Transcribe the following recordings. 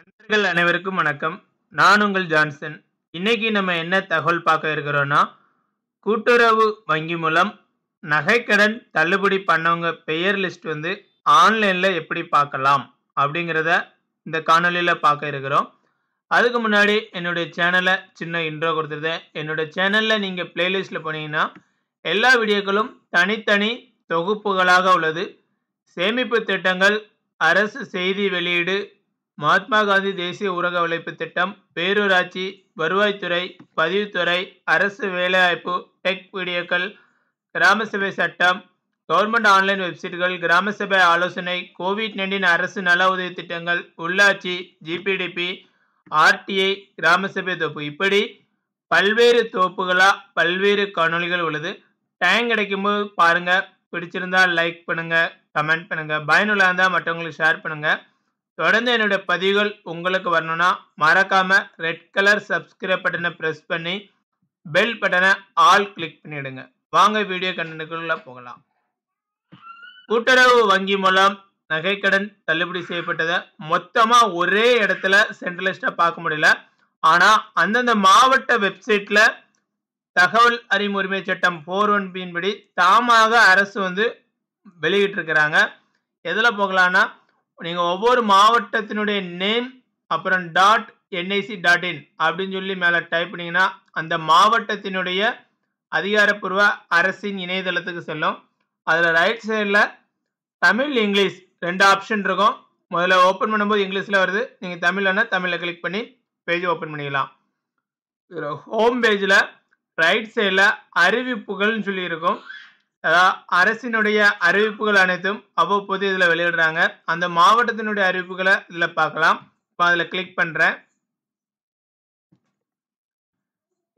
நண்பர்கள் அனைவருக்கும் வணக்கம். நான் உங்கள் ஜான்சன். இன்னைக்கு நம்ம என்ன தகவல் பார்க்க இருக்கிறோம்னா கூட்டுறவு வங்கி மூலம் நகைக்கடன் தள்ளுபடி பண்ணவங்க பெயர் லிஸ்ட் வந்து ஆன்லைனில் எப்படி பார்க்கலாம் அப்படிங்கிறத இந்த காணொலியில் பார்க்க இருக்கிறோம். அதுக்கு முன்னாடி என்னுடைய சேனலை சின்ன இன்ட்ரோ கொடுத்துருந்தேன். என்னோட சேனலில் நீங்கள் பிளேலிஸ்ட்டில் போனீங்கன்னா எல்லா வீடியோக்களும் தனித்தனி தொகுப்புகளாக உள்ளது. சேமிப்பு திட்டங்கள் அரசு செய்தி வெளியீடு மகாத்மா காந்தி தேசிய ஊரக உழைப்பு திட்டம் பேரூராட்சி வருவாய்த்துறை பதிவுத்துறை அரசு வேலைவாய்ப்பு டெக் வீடியோக்கள் கிராம சபை சட்டம் கவர்மெண்ட் ஆன்லைன் வெப்சைட்டுகள் கிராம சபை ஆலோசனை கோவிட் நைன்டீன் அரசு நல உதவி திட்டங்கள் உள்ளாட்சி ஜிபிடிபி ஆர்டிஐ கிராம சபை தொப்பு. இப்படி பல்வேறு தொகுப்புகளாக பல்வேறு காணொளிகள் உள்ளது. டைம் கிடைக்கும்போது பாருங்க. பிடிச்சிருந்தா லைக் பண்ணுங்கள் கமெண்ட் பண்ணுங்கள் பயனுள்ள இருந்தால் மற்றவங்களுக்கு ஷேர் பண்ணுங்கள் தொடர்ந்து என்னுடைய பதிவுகள் உங்களுக்கு வரணும்னா மறக்காம ரெட் கலர் சப்ஸ்கிரைப் பட்டனை ப்ரெஸ் பண்ணி பெல் பட்டனை ஆல் கிளிக் பண்ணிடுங்க. வாங்க வீடியோ கண்டனுக்குள்ள போகலாம். கூட்டுறவு வங்கி மூலம் நகைக்கடன் தள்ளுபடி செய்யப்பட்டதை மொத்தமாக ஒரே இடத்துல சென்ட்ரலிஸ்டா பார்க்க முடியல. ஆனால் அந்தந்த மாவட்ட வெப்சைட்டில் தகவல் அறிவு சட்டம் ஃபோர் ஒன் பின் படி தாமாக அரசு வந்து வெளியிட்டிருக்கிறாங்க. எதில் போகலான்னா நீங்கள் ஒவ்வொரு மாவட்டத்தினுடைய நேம் அப்புறம் டாட் என்ஐசி டாட் இன் அப்படின்னு சொல்லி மேலே டைப் பண்ணிங்கன்னா அந்த மாவட்டத்தினுடைய அதிகாரப்பூர்வ அரசின் இணையதளத்துக்கு செல்லும். அதில் ரைட் சைடில் தமிழ் இங்கிலீஷ் ரெண்டு ஆப்ஷன் இருக்கும். முதல்ல ஓப்பன் பண்ணும்போது இங்கிலீஷில் வருது. நீங்கள் தமிழ்னா தமிழில் கிளிக் பண்ணி பேஜ் ஓப்பன் பண்ணிக்கலாம். ஹோம் பேஜில் ரைட் சைடில் அறிவிப்புகள்னு சொல்லி இருக்கும். அரசினுடைய அறிவிப்புகள் அனைத்தும் அவ்வப்போது இதில் வெளியிடுறாங்க. அந்த மாவட்டத்தினுடைய அறிவிப்புகளை இதில் பார்க்கலாம். இப்போ அதில் கிளிக் பண்ணுறேன்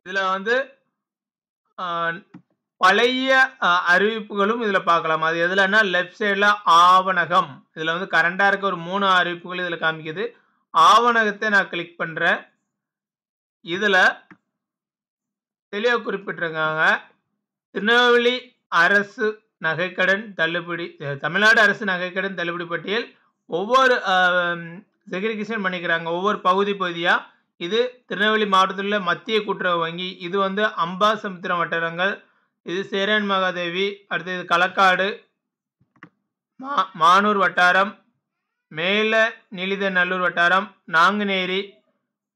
இதில் வந்து பழைய அறிவிப்புகளும் இதில் பார்க்கலாம். அது எதுலன்னா லெஃப்ட் சைடில் ஆவணகம். இதில் வந்து கரண்டாக இருக்க ஒரு மூணு அறிவிப்புகள் இதில் காமிக்குது. ஆவணகத்தை நான் கிளிக் பண்ணுறேன் இதில் தெளிவாக குறிப்பிட்டிருக்காங்க. திருநெல்வேலி அரசு நகைக்கடன் தள்ளுபடி தமிழ்நாடு அரசு நகைக்கடன் தள்ளுபடி பட்டியல் ஒவ்வொரு செக்ரிகேஷன் பண்ணிக்கிறாங்க. ஒவ்வொரு பகுதி பகுதியாக இது திருநெல்வேலி மாவட்டத்தில் உள்ள மத்திய கூட்டுறவு வங்கி. இது வந்து அம்பாசமுத்திரம் வட்டாரங்கள். இது சேரன் மகாதேவி. அடுத்தது களக்காடு மா மானூர் வட்டாரம் மேல நீலித நல்லூர் வட்டாரம் நாங்குநேரி.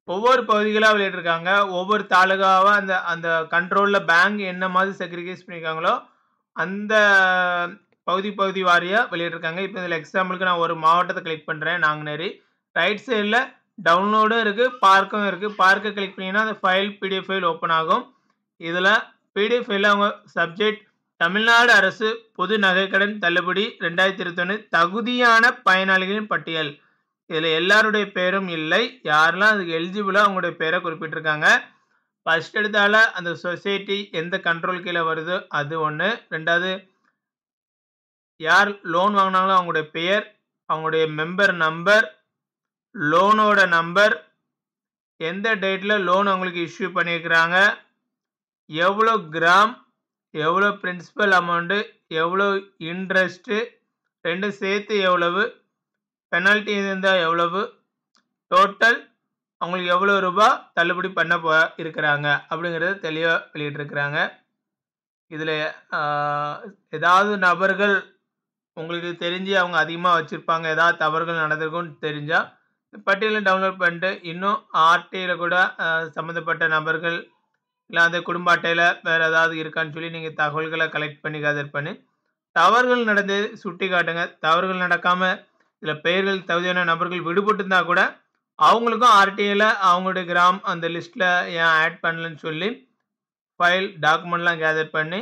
ஒவ்வொரு பகுதிகளாக விளையாட்டுருக்காங்க. ஒவ்வொரு தாலுகாவாக அந்த அந்த கண்ட்ரோலில் பேங்க் என்ன மாதிரி செக்ரிகேஸ் பண்ணியிருக்காங்களோ அந்த பகுதி பகுதி வாரியாக வெளியிட்ருக்காங்க இப்போ இதில் எக்ஸாம்பிளுக்கு நான் ஒரு மாவட்டத்தை கிளிக் பண்ணுறேன் நாங்குநேரி. ரைட் சைடில் டவுன்லோடும் இருக்குது பார்க்கும் இருக்குது பார்க்கை கிளிக் பண்ணிங்கன்னா அந்த ஃபைல் பிடிஎஃப் ஃபைல் ஓப்பன் ஆகும். இதில் பிடிஎஃப் ஃபைலில் அவங்க சப்ஜெக்ட் தமிழ்நாடு அரசு பொது நகைக்கடன் தள்ளுபடி ரெண்டாயிரத்தி இருபத்தொன்று தகுதியான பயனாளிகளின் பட்டியல். இதில் எல்லாருடைய பேரும் இல்லை. யாரெல்லாம் அதுக்கு எலிஜிபிளாக அவங்களுடைய பேரை குறிப்பிட்டிருக்காங்க. ஃபஸ்ட் எடுத்தால அந்த சொசைட்டி எந்த கண்ட்ரோல் கீழே வருதோ அது ஒன்று ரெண்டாவது யார் லோன் வாங்கினாங்களோ அவங்களுடைய பெயர் அவங்களுடைய மெம்பர் நம்பர் லோனோட நம்பர் எந்த டேட்டில் லோன் அவங்களுக்கு இஷ்யூ பண்ணியிருக்கிறாங்க எவ்வளோ கிராம் எவ்வளோ பிரின்சிபல் அமௌண்ட்டு எவ்வளோ இன்ட்ரெஸ்ட்டு ரெண்டும் சேர்த்து எவ்வளவு பெனால்ட்டி இருந்தால் எவ்வளவு டோட்டல் அவங்களுக்கு எவ்வளோ ரூபாய் தள்ளுபடி பண்ண போ இருக்கிறாங்க அப்படிங்கிறத தெளிவாக வெளியிட்டிருக்கிறாங்க. இதில் ஏதாவது நபர்கள் உங்களுக்கு தெரிஞ்சு அவங்க அதிகமாக வச்சுருப்பாங்க ஏதாவது தவறுகள் நடந்திருக்கும்னு தெரிஞ்சால் பட்டியலை டவுன்லோட் பண்ணிட்டு இன்னும் ஆர்டியில் கூட சம்மந்தப்பட்ட நபர்கள் இல்லை அந்த குடும்ப அட்டையில் வேறு ஏதாவது இருக்கான்னு சொல்லி நீங்கள் தகவல்களை கலெக்ட் பண்ணி கதர் பண்ணி தவறுகள் நடந்து சுட்டி காட்டுங்க தவறுகள் நடக்காமல் இதில் பெயர்கள் தகுதியான நபர்கள் விடுபட்டு கூட அவங்களுக்கும் ஆர்டிஐயில் அவங்களுடைய கிராம் அந்த லிஸ்ட்டில் ஏன் ஆட் பண்ணலன்னு சொல்லி ஃபைல் டாக்குமெண்ட்லாம் கேதர் பண்ணி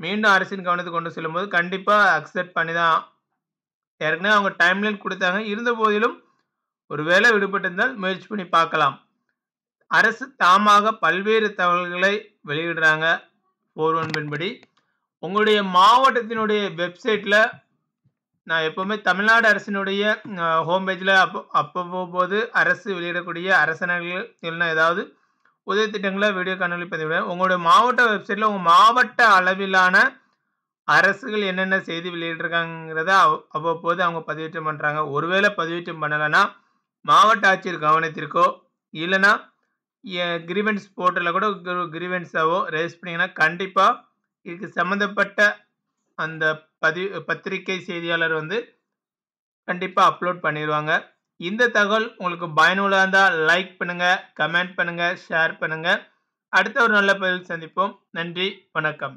மீண்டும் அரசின் கவனத்துக்கு கொண்டு செல்லும்போது கண்டிப்பாக அக்செப்ட் பண்ணி தான் ஏற்கனவே அவங்க டைம்லைன் கொடுத்தாங்க. இருந்த போதிலும் ஒரு வேலை விடுபட்டிருந்தால் முயற்சி பண்ணி பார்க்கலாம். அரசு தாமாக பல்வேறு தகவல்களை வெளியிடுறாங்க. ஃபோர் ஒன் பின்படி உங்களுடைய மாவட்டத்தினுடைய வெப்சைட்டில் நான் எப்போவுமே தமிழ்நாடு அரசினுடைய ஹோம் பேஜில் அப்போ அப்போ போது அரசு வெளியிடக்கூடிய அரசனர்கள் இல்லைன்னா ஏதாவது உதவி திட்டங்களை வீடியோ காணொலி பதிவிடுவேன் உங்களுடைய மாவட்ட வெப்சைட்டில் உங்கள் மாவட்ட அளவிலான அரசுகள் என்னென்ன செய்தி வெளியிட்டிருக்காங்கிறத அவ்- அவ்வப்போது அவங்க பதிவேற்றம் பண்ணுறாங்க ஒருவேளை பதிவேற்றம் பண்ணலைன்னா மாவட்ட ஆட்சியர் கவனத்திற்கோ இல்லைன்னா கிரிவென்ஸ் போர்ட்டலில் கூட கிரிவென்ஸாவோ ரேஸ் பண்ணிங்கன்னா கண்டிப்பாக இதுக்கு சம்மந்தப்பட்ட அந்த பதிவு பத்திரிகை செய்தியாளர் வந்து கண்டிப்பாக அப்லோட் பண்ணிடுவாங்க இந்த தகவல் உங்களுக்கு பயனுள்ளதாக இருந்தால் லைக் பண்ணுங்கள் கமெண்ட் பண்ணுங்கள் ஷேர் பண்ணுங்கள் அடுத்த ஒரு நல்ல பதில் சந்திப்போம். நன்றி வணக்கம்.